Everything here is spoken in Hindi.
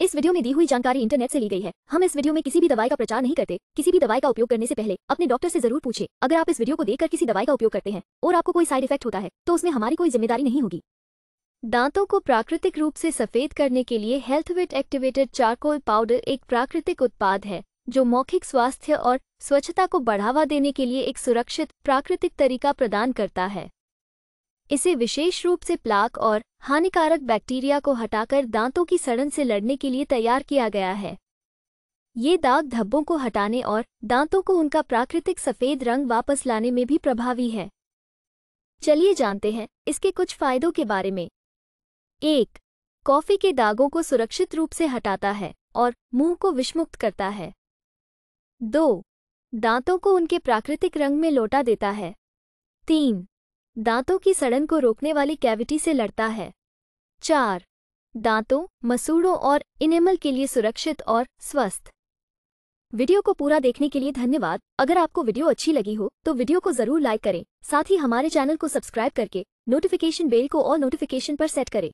इस वीडियो में दी हुई जानकारी इंटरनेट से ली गई है। हम इस वीडियो में किसी भी दवाई का प्रचार नहीं करते। किसी भी दवाई का उपयोग करने से पहले अपने डॉक्टर से ज़रूर पूछे। अगर आप इस वीडियो को देखकर किसी दवाई का उपयोग करते हैं और आपको कोई साइड इफ़ेक्ट होता है तो उसमें हमारी कोई ज़िम्मेदारी नहीं होगी। दांतों को प्राकृतिक रूप से सफ़ेद करने के लिए हेल्थविट एक्टिवेटेड चारकोल पाउडर एक प्राकृतिक उत्पाद है, जो मौखिक स्वास्थ्य और स्वच्छता को बढ़ावा देने के लिए एक सुरक्षित, प्राकृतिक तरीका प्रदान करता है। इसे विशेष रूप से प्लाक और हानिकारक बैक्टीरिया को हटाकर दांतों की सड़न से लड़ने के लिए तैयार किया गया है। ये दाग धब्बों को हटाने और दांतों को उनका प्राकृतिक सफ़ेद रंग वापस लाने में भी प्रभावी है। चलिए जानते हैं इसके कुछ फायदों के बारे में। एक, कॉफ़ी के दागों को सुरक्षित रूप से हटाता है और मुँह को विषमुक्त करता है। दो, दांतों को उनके प्राकृतिक रंग में लौटा देता है। तीन दांतों की सड़न को रोकने वाली कैविटी से लड़ता है। चार, दांतों, मसूड़ों और इनेमल के लिए सुरक्षित और स्वस्थ। वीडियो को पूरा देखने के लिए धन्यवाद। अगर आपको वीडियो अच्छी लगी हो तो वीडियो को ज़रूर लाइक करें। साथ ही हमारे चैनल को सब्सक्राइब करके, नोटिफिकेशन बेल को और नोटिफिकेशन पर सेट करें।